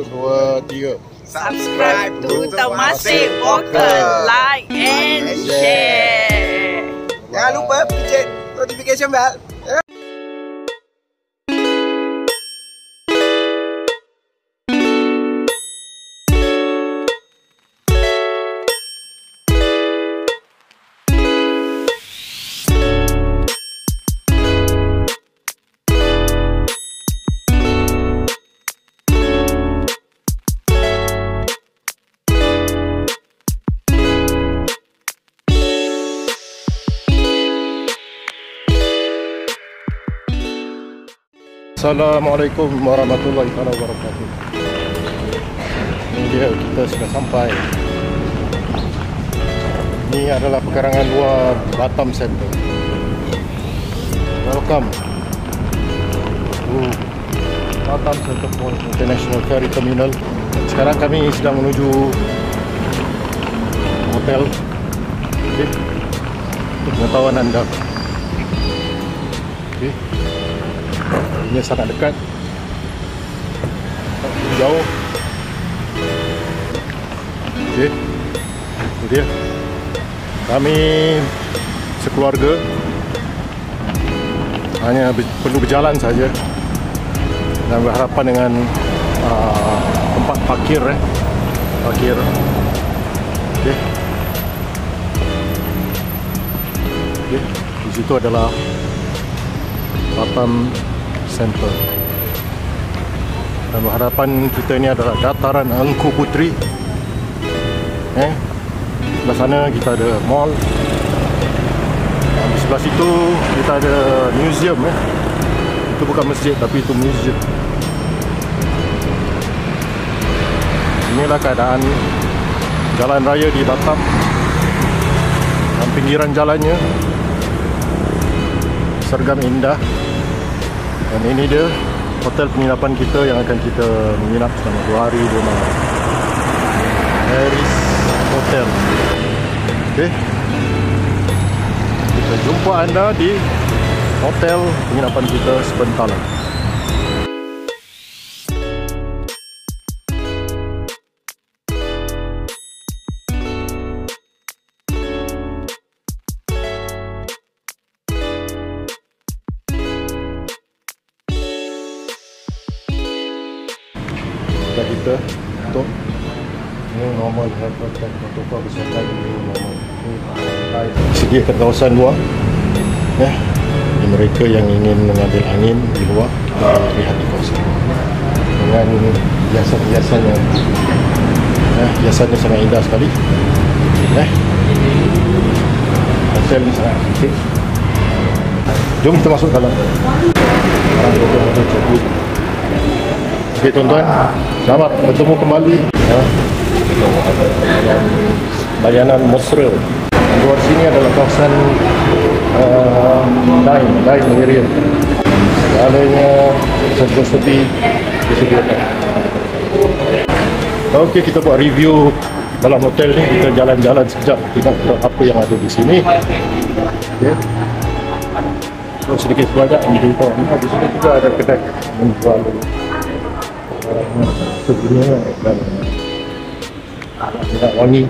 dua, tiga. Subscribe to Temasek Vocal. Like and share. Jangan lupa pencet notification bell. Assalamualaikum warahmatullahi wabarakatuh. Ini dia kita sudah sampai. Ini adalah pekarangan luar Batam Center. Welcome to Batam Center Point International Ferry Terminal. Sekarang kami sedang menuju hotel. Okay. Untuk pengetahuan anda. Okay ini sangat dekat. Jauh. Ok itu dia. Kami sekeluarga hanya perlu berjalan saja. Dan berharapan dengan uh, tempat parkir eh. parkir. Ok ok di situ adalah Batam Center dan berhadapan kita ini adalah dataran Engku Putri eh sebelah sana kita ada mall. Dan di sebelah situ kita ada museum eh. Itu bukan masjid tapi itu museum. Inilah keadaan jalan raya di Batam. Dan pinggiran jalannya sergam indah dan ini dia hotel penginapan kita yang akan kita menginap selama 2 hari 2 malam. Harris Hotel. Okey. Kita jumpa anda di hotel penginapan kita sebentar lagi. Kepada kita untuk ini normal health protect protokol kesihatan ini normal. Sediakan kawasan luar ya. Bagi mereka yang ingin mengambil angin di luar kita lihat di kawasan dengan hiasan-hiasan yang ya, hiasannya sangat indah sekali ya. Hotel ni sangat cantik jom kita masuk dalam. Ada cekut Okey tuan-tuan, selamat bertemu kembali ya. layanan mesra. Luar sini adalah kawasan uh, dine, dine area. Segalanya serba sepi disediakan. Okey, kita buat review dalam hotel ni. Kita jalan-jalan sekejap. Kita tahu apa yang ada di sini. Okey. Sedikit sebanyak menjumpa. Di sini juga ada kedai menjual sebenarnya dan tidak wangi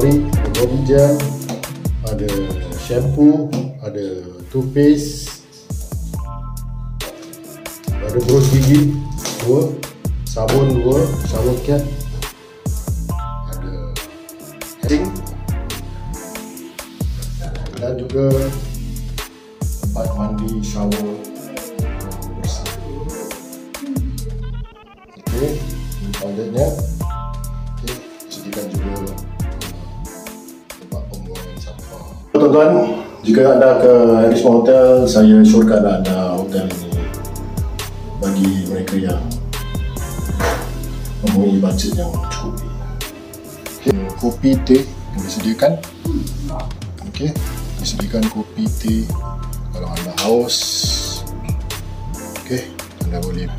ada body gel, ada shampoo, ada toothpaste, ada brush gigi dua, sabun dua, shower cap, ada sink dan juga tempat mandi shower bersih. Ini toiletnya. Tuan-tuan, jika anda ke Harrisman Hotel, saya syorkan anda hotel ini bagi mereka yang mempunyai budget yang cukup. Okay. Kopi, teh yang disediakan. Okey, disediakan kopi, teh kalau anda haus. Okey, anda boleh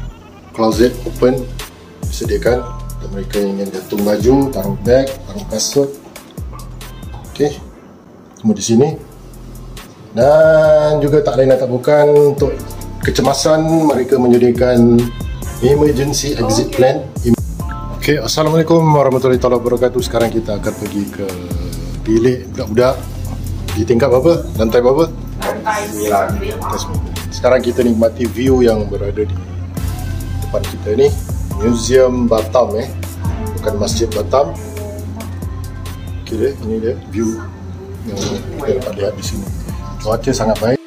closet open disediakan untuk mereka yang ingin gantung baju, taruh beg, taruh kasut. Okey. Semua di sini. Dan juga tak lain dan tak bukan untuk kecemasan mereka menyediakan emergency exit plan. Okey, Assalamualaikum warahmatullahi wabarakatuh. Sekarang kita akan pergi ke bilik budak-budak di tingkat berapa? Lantai berapa? Lantai Lantai sembilan. Sekarang kita nikmati view yang berada di depan kita ni Museum Batam eh bukan Masjid Batam ok dia ini dia view lihat di sini. Cuaca sangat baik